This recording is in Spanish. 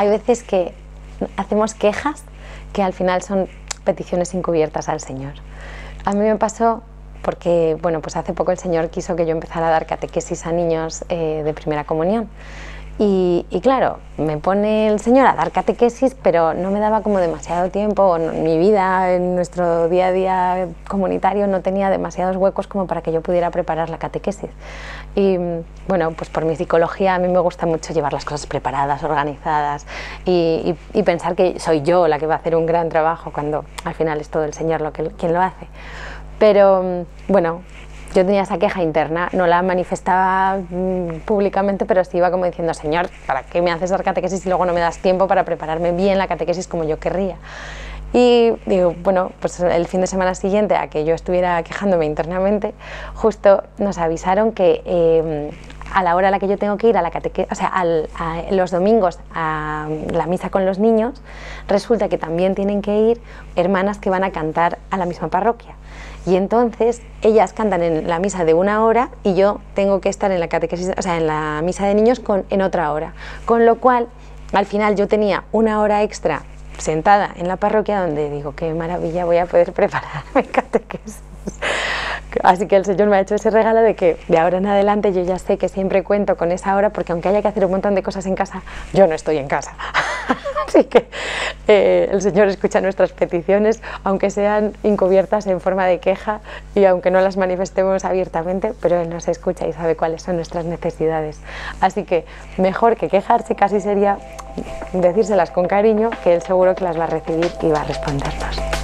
hay veces que hacemos quejas que al final son peticiones encubiertas al Señor. A mí me pasó porque, bueno, pues hace poco el Señor quiso que yo empezara a dar catequesis a niños eh, de primera comunión. Y, claro, me pone el Señor a dar catequesis, pero no me daba como demasiado tiempo, mi vida en nuestro día a día comunitario no tenía demasiados huecos como para que yo pudiera preparar la catequesis. Y bueno, pues por mi psicología a mí me gusta mucho llevar las cosas preparadas, organizadas y, pensar que soy yo la que va a hacer un gran trabajo cuando al final es todo el Señor lo que, quien lo hace. Pero bueno, yo tenía esa queja interna, no la manifestaba mm, públicamente, pero sí iba como diciendo, Señor, ¿para qué me haces dar catequesis y luego no me das tiempo para prepararme bien la catequesis como yo querría? Y digo, bueno, pues el fin de semana siguiente a que yo estuviera quejándome internamente, justo nos avisaron que em, a la hora a la que yo tengo que ir a la catequesis, o sea, a los domingos a la misa con los niños, resulta que también tienen que ir hermanas que van a cantar a la misma parroquia. Y entonces ellas cantan en la misa de una hora y yo tengo que estar en la catequesis, o sea, en la misa de niños con, en otra hora. Con lo cual, al final yo tenía una hora extra sentada en la parroquia donde digo, qué maravilla, voy a poder prepararme catequesis. Así que el Señor me ha hecho ese regalo de que de ahora en adelante yo ya sé que siempre cuento con esa hora porque aunque haya que hacer un montón de cosas en casa, yo no estoy en casa. Así que eh, el Señor escucha nuestras peticiones, aunque sean encubiertas en forma de queja y aunque no las manifestemos abiertamente, pero Él nos escucha y sabe cuáles son nuestras necesidades. Así que mejor que quejarse casi sería decírselas con cariño, que Él seguro que las va a recibir y va a respondernos.